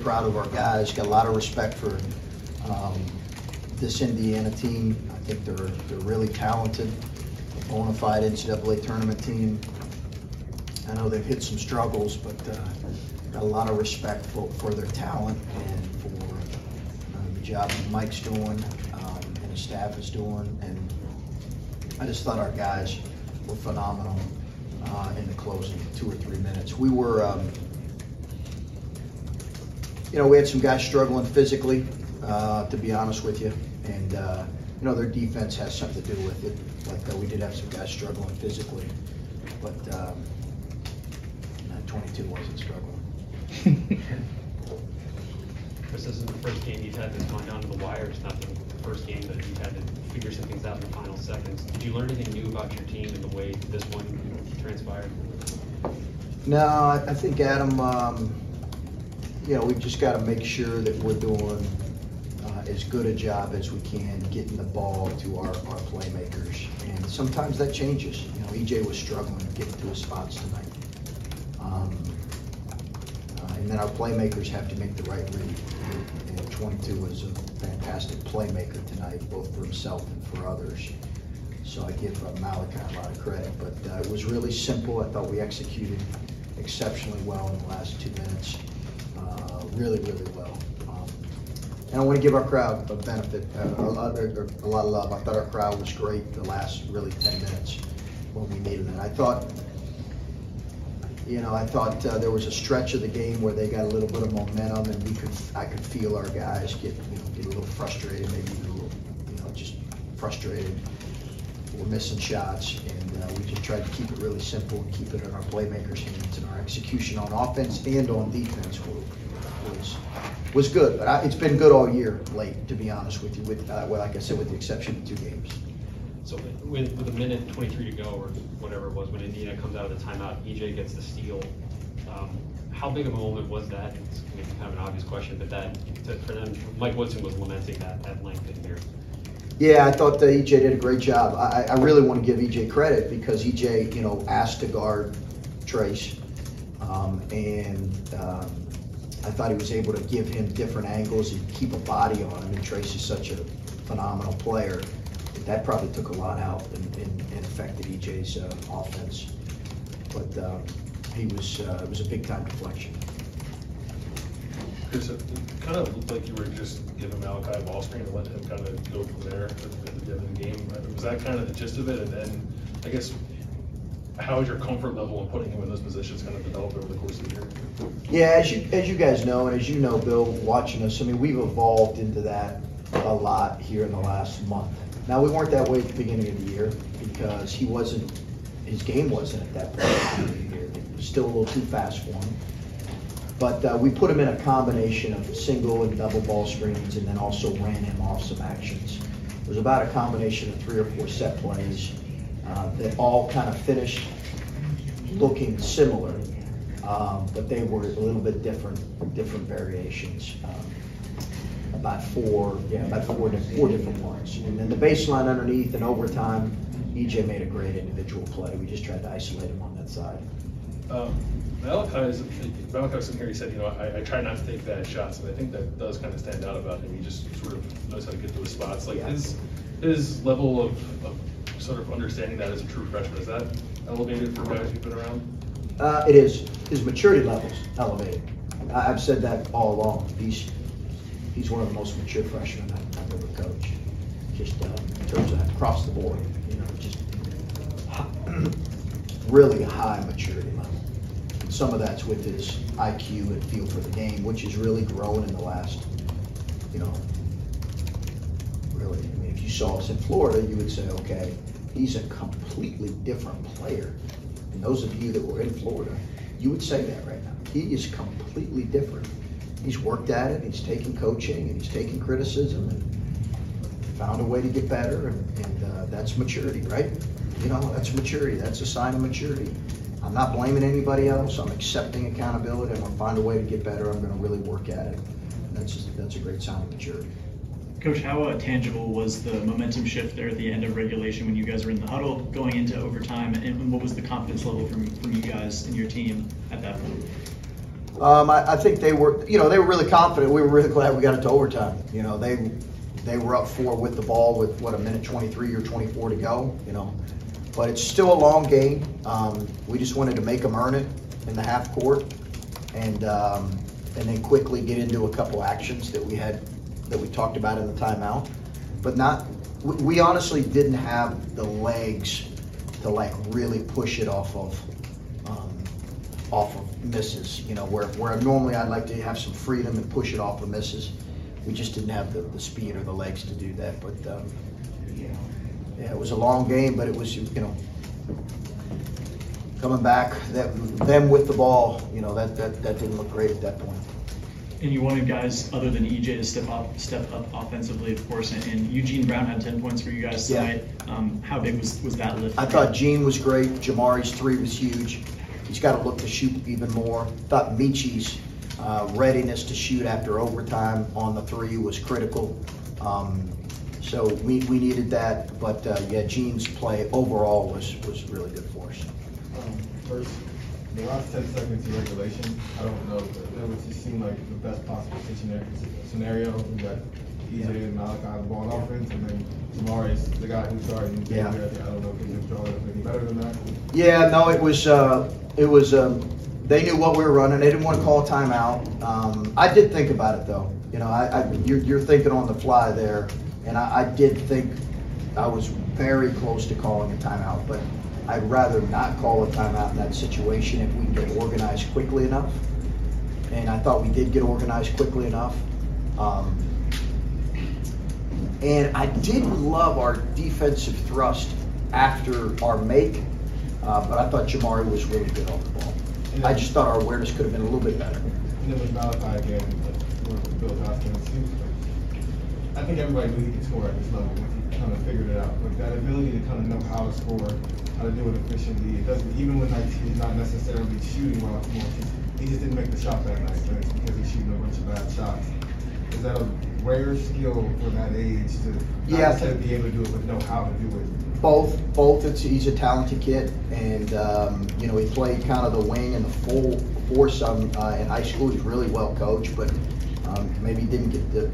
proud of our guys. Got a lot of respect for um, this Indiana team. I think they're they're really talented, bona fide NCAA tournament team. I know they've hit some struggles, but uh, got a lot of respect for, for their talent and for uh, the job Mike's doing um, and his staff is doing. And I just thought our guys were phenomenal uh, in the closing two or three minutes. We were. Um, you know, we had some guys struggling physically, uh, to be honest with you. And, uh, you know, their defense has something to do with it. But uh, we did have some guys struggling physically. But um, uh, 22 wasn't struggling. Chris, this is the first game you've had that's gone down to the wire. It's not the first game that you've had to figure some things out in the final seconds. Did you learn anything new about your team and the way this one transpired? No, I, I think Adam, um, you know, we've just got to make sure that we're doing uh, as good a job as we can getting the ball to our, our playmakers. And sometimes that changes. You know, EJ was struggling getting to his spots tonight. Um, uh, and then our playmakers have to make the right read. And 22 was a fantastic playmaker tonight, both for himself and for others. So I give uh, Malaki a lot of credit. But uh, it was really simple. I thought we executed exceptionally well in the last two minutes. Really, really well. Um, and I want to give our crowd a benefit, uh, a, lot, a lot of love. I thought our crowd was great the last really 10 minutes when we needed it. I thought, you know, I thought uh, there was a stretch of the game where they got a little bit of momentum, and we could, I could feel our guys get, you know, get a little frustrated, maybe a little, you know, just frustrated. We're missing shots, and uh, we just tried to keep it really simple and keep it in our playmakers' hands, and our execution on offense and on defense was was good. But I, it's been good all year late, to be honest with you. With uh, well, like I said, with the exception of two games. So with, with a minute 23 to go, or whatever it was, when Indiana comes out of the timeout, EJ gets the steal. Um, how big of a moment was that? It's kind of an obvious question, but that to, for them, Mike Woodson was lamenting that at length in here. Yeah, I thought that EJ did a great job. I, I really want to give EJ credit because EJ, you know, asked to guard Trayce, um, and um, I thought he was able to give him different angles and keep a body on him. And Trayce is such a phenomenal player. That probably took a lot out and, and, and affected EJ's uh, offense. But uh, he was uh, it was a big time deflection. Chris, it kind of looked like you were just giving Malaki a ball screen and let him kind of go from there at the end of the game. Was that kind of the gist of it? And then, I guess, how has your comfort level in putting him in those positions kind of developed over the course of the year? Yeah, as you as you guys know, and as you know, Bill, watching us, I mean, we've evolved into that a lot here in the last month. Now we weren't that way at the beginning of the year because he wasn't, his game wasn't at that point. Still a little too fast for him. But uh, we put him in a combination of single and double ball screens, and then also ran him off some actions. It was about a combination of three or four set plays uh, that all kind of finished looking similar, um, but they were a little bit different, different variations. Um, about four, yeah, about four, four different ones. And then the baseline underneath and overtime, EJ made a great individual play. We just tried to isolate him on that side. Um, Malaki here, he said, you know, I, I try not to take bad shots, and I think that does kind of stand out about him. He just sort of knows how to get to his spots. Like Yeah. his, his level of, of sort of understanding that as a true freshman, is that elevated for guys you've been around? Uh, it is. His maturity level's elevated. I, I've said that all along. He's he's one of the most mature freshmen I've, I've ever coached. Just uh, in terms of across the board, you know, just really high maturity level. Some of that's with his IQ and feel for the game, which has really grown in the last, you know, really. I mean, if you saw us in Florida, you would say, okay, he's a completely different player. And those of you that were in Florida, you would say that right now. He is completely different. He's worked at it, he's taken coaching, and he's taken criticism, and found a way to get better, and, and uh, that's maturity, right? You know, that's maturity. That's a sign of maturity. I'm not blaming anybody else. I'm accepting accountability. I'm going to find a way to get better. I'm going to really work at it. That's just, that's a great sign of maturity. Coach, how uh, tangible was the momentum shift there at the end of regulation when you guys were in the huddle going into overtime, and what was the confidence level from, from you guys and your team at that point? Um, I, I think they were, you know, they were really confident. We were really glad we got it to overtime. You know, they, they were up four with the ball with, what, a minute twenty-three or twenty-four to go, you know? But it's still a long game. Um, we just wanted to make them earn it in the half court and, um, and then quickly get into a couple actions that we had, that we talked about in the timeout. But not, we, honestly didn't have the legs to like really push it off of, um, off of misses, you know, where, where normally I'd like to have some freedom and push it off of misses. We just didn't have the, the speed or the legs to do that, but, um, know, yeah, it was a long game, but it was, you know, coming back, that, them with the ball, you know, that, that, that didn't look great at that point. And you wanted guys other than EJ to step up, step up offensively, of course. And, and Eugene Brown had ten points for you guys Yeah. tonight. Um, how big was, was that lift? I thought Gene was great. Jamari's three was huge. He's got to look to shoot even more. Thought Meechie's uh, readiness to shoot after overtime on the three was critical. Um, so we, we needed that, but uh, yeah, Gene's play overall was, was really good for us. Um, First, the last ten seconds of regulation, I don't know, that would just seem like the best possible scenario, scenario, we got EJ and Malaki on the ball on offense, and then Jamari's the guy who's starting. Yeah. I don't know if he's drawing any better than that. Yeah, no, it was, uh, it was, um, they knew what we were running. They didn't want to call a timeout. Um, I did think about it though. You know, I, I, you're, you're thinking on the fly there. And I, I did think I was very close to calling a timeout, but I'd rather not call a timeout in that situation if we can get organized quickly enough. And I thought we did get organized quickly enough. Um, and I did love our defensive thrust after our make, uh, but I thought Jamari was really good off the ball. I just thought our awareness could have been a little bit better. And then with Malaki again, like, Bill it like, I think everybody knew he could score at this level, once he kind of figured it out. But that ability to kind of know how to score, how to do it efficiently, it doesn't, even when like he's not necessarily shooting well, he just, he just didn't make the shot that night, but it's because he's shooting a bunch of bad shots. Is that a rare skill for that age to Yeah. necessarily be able to do it, but know how to do it? Both, both. It's, he's a talented kid, and um, you know he played kind of the wing and the full foursome uh, in high school. He's really well coached, but um, maybe didn't get the,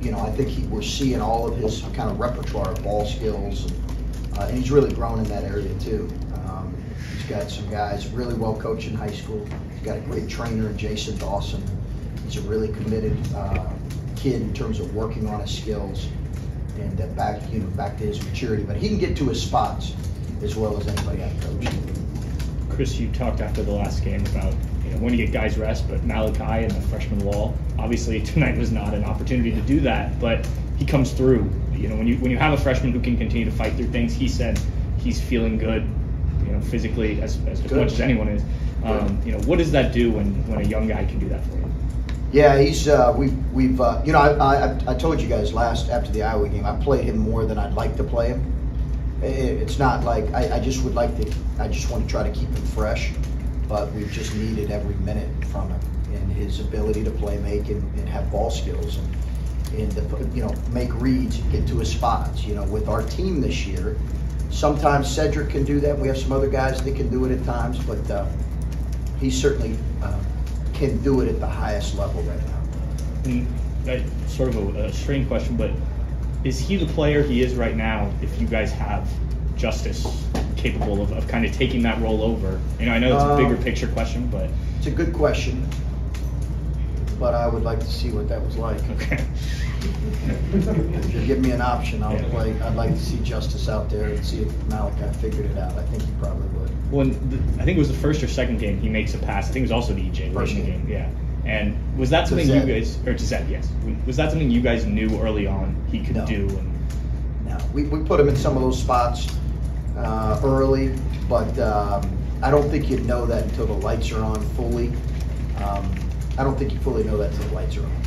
you know, I think he, we're seeing all of his kind of repertoire of ball skills, and, uh, and he's really grown in that area too. Um, he's got some guys really well coached in high school. He's got a great trainer, Jason Dawson. He's a really committed uh, kid in terms of working on his skills and uh, back, you know, back to his maturity. But he can get to his spots as well as anybody I've coached. Chris, you talked after the last game about you know when you get guys rest, but Malaki and the freshman wall. Obviously, tonight was not an opportunity to do that, but he comes through. You know when you when you have a freshman who can continue to fight through things, he said he's feeling good. You know physically as, as, as much as anyone is. Um, you know what does that do when when a young guy can do that for you? Yeah, he's uh, we we've uh, you know I, I I told you guys last after the Iowa game I played him more than I'd like to play him. I- It's not like I, I just would like to I just want to try to keep him fresh, but we've just needed every minute from him and his ability to play make and, and have ball skills and and you know make reads get to his spots. You know with our team this year, sometimes Cedric can do that. We have some other guys that can do it at times, but uh, he certainly uh, can do it at the highest level right now. And sort of a, a strange question, but is he the player he is right now? If you guys have Justice capable of, of kind of taking that role over, you know, I know it's a Um, bigger picture question, but It's a good question, but I would like to see what that was like. okay. If you give me an option, I'll Yeah. play, I'd like to see Justice out there and see if Malaki figured it out. I think he probably would. When the, I think it was the first or second game, he makes a pass. I think it was also the EJ First in the game. game. Yeah. And was that something you guys, or to Zed, yes. Was that something you guys knew early on he could No. do? And Now, we, we put him in some of those spots uh, early, but um, I don't think you'd know that until the lights are on fully. Um, I don't think you fully know that until the lights are on.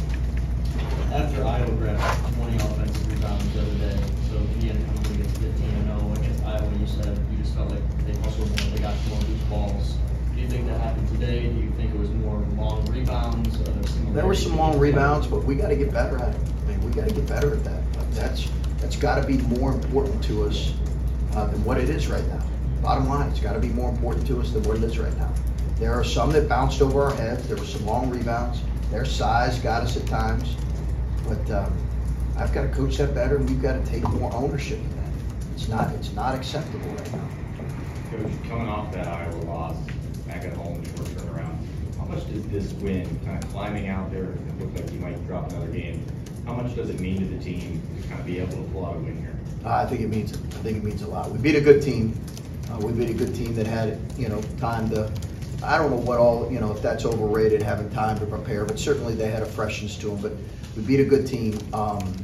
After Iowa grabbed twenty offensive rebounds the other day, so he ended up coming against fifteen and oh, against Iowa, you said you just felt like they hustled more, they got more loose balls. Do you think that happened today? Do you think it was more long rebounds? There? There were some long rebounds, but we gotta get better at it. I mean, we gotta get better at that. That's, that's gotta be more important to us uh, than what it is right now. Bottom line, it's gotta be more important to us than what it is right now. There are some that bounced over our heads. There were some long rebounds. Their size got us at times. But um, I've got to coach that better, and we've got to take more ownership of that. It's not, it's not acceptable right now. Coach, coming off that Iowa loss, back at home, short turnaround, how much does this win, kind of climbing out there, it looked like you might drop another game, how much does it mean to the team to kind of be able to pull out a win here? Uh, I think it means, I think it means a lot. We beat a good team. Uh, we beat a good team that had, you know, time to, I don't know what all, you know, if that's overrated, having time to prepare, but certainly they had a freshness to them. But we beat a good team. Um,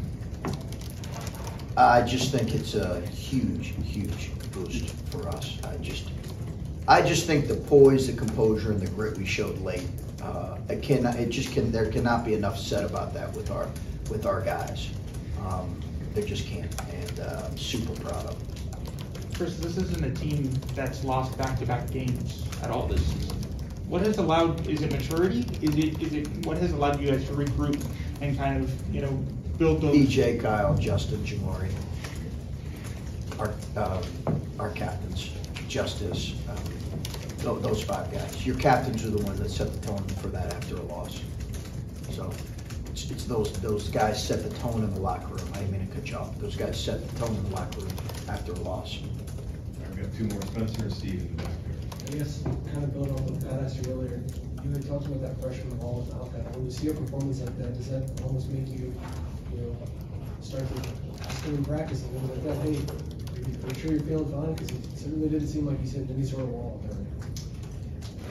I just think it's a huge, huge boost for us. I just, I just think the poise, the composure, and the grit we showed late, uh, it cannot, it just can, there cannot be enough said about that with our, with our guys. Um, There just can't, and uh, I'm super proud of them. Chris, this isn't a team that's lost back-to-back games at all this season. What has allowed, is it maturity? Is it, is it, what has allowed you guys to regroup and kind of, you know, build those? EJ, Kyle, Justin, Jamari, our, um, our captains, Justice, um, those five guys. Your captains are the ones that set the tone for that after a loss. So it's, it's those, those guys set the tone in the locker room. I didn't mean to cut you off. Those guys set the tone in the locker room after a loss. I've got two more, Spencer and Steve in the back there. I guess kind of build on what Pat asked you earlier, you had talked about that freshman wall with Malcolm. When you see a performance like that, does that almost make you, you know, start to ask him in practice a little bit that, hey, are you sure you're feeling fine? Because it certainly didn't seem like you said any sort of wall there.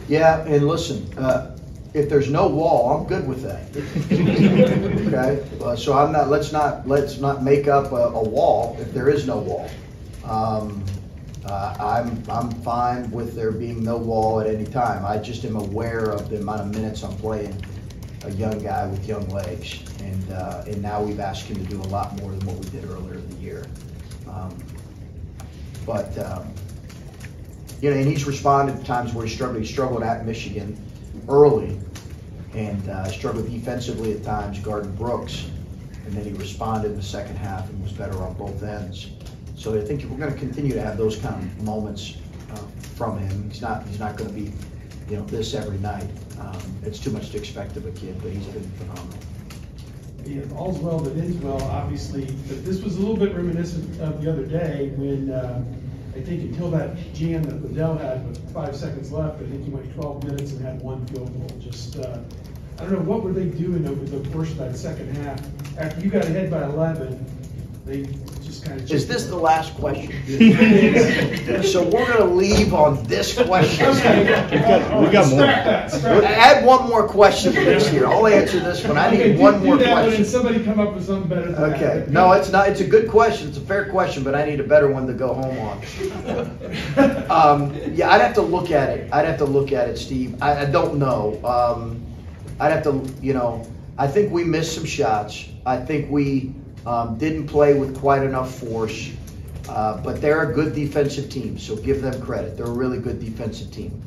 Yeah, and listen, uh, if there's no wall, I'm good with that. Okay, Uh, so I'm not, let's not, let's not make up a, a wall if there is no wall. Um, uh, I'm, I'm fine with there being no wall at any time. I just am aware of the amount of minutes I'm playing a young guy with young legs. And, uh, and now we've asked him to do a lot more than what we did earlier in the year. Um, But, um, you know, and he's responded to times where he struggled. He struggled at Michigan early and uh, struggled defensively at times, guarding Brooks. And then he responded in the second half and was better on both ends. So I think we're going to continue to have those kind of moments uh, from him. He's not, he's not going to be, you know, this every night. Um, It's too much to expect of a kid, but he's been phenomenal. Yeah, all's well that ends well, obviously, but this was a little bit reminiscent of the other day when, uh, I think until that jam that Liddell had with five seconds left, I think he went twelve minutes and had one field goal, just, uh, I don't know, what were they doing over the course of that second half? After you got ahead by eleven, they. Is this the last question? So we're going to leave on this question. Okay. got- we've got more. Scrap that. Add one more question to this here. I'll answer this one. I Okay, need do- one do more that one and question. somebody come up with something better than that. Okay, no, it's not, it's a good question, it's a fair question, but I need a better one to go home on. Um, yeah, I'd have to look at it, I'd have to look at it, Steve, I, I don't know. Um, I'd have to, you know, I think we missed some shots, I think we, um, didn't play with quite enough force. Uh, but they're a good defensive team, so give them credit, they're a really good defensive team.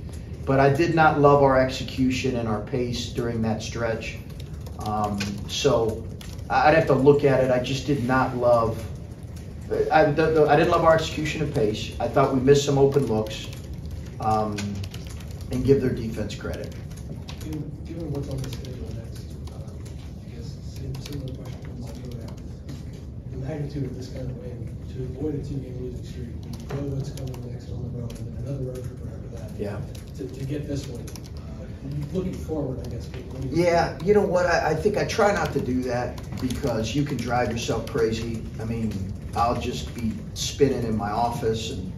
But I did not love our execution and our pace during that stretch. Um, so I'd have to look at it. I just did not love. I, the, the, I didn't love our execution and pace. I thought we missed some open looks, um, and give their defense credit. Given given what's on the schedule next, um, I guess same, similar question comes to you now. The magnitude of this kind of win, to avoid a two-game losing streak, you know what's coming next on the road, and then another road trip after that. Yeah. To, to get this one, uh, looking forward, I guess. what do you- Yeah, you know what? I, I think I try not to do that because you can drive yourself crazy. I mean, I'll just be spinning in my office and,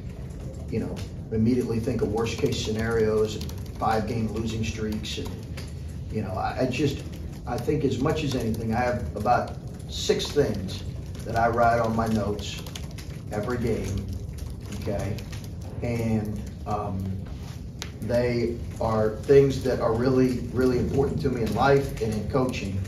you know, immediately think of worst case scenarios and five game losing streaks. And, you know, I, I just, I think as much as anything, I have about six things that I write on my notes every game, okay? And, um, they are things that are really, really important to me in life and in coaching.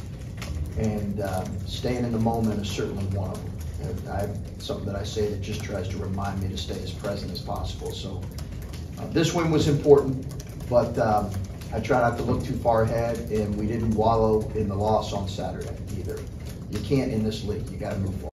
And um, staying in the moment is certainly one of them. I have something that I say that just tries to remind me to stay as present as possible. So uh, this win was important, but um, I try not to look too far ahead, and we didn't wallow in the loss on Saturday either. You can't in this league. You got to move forward.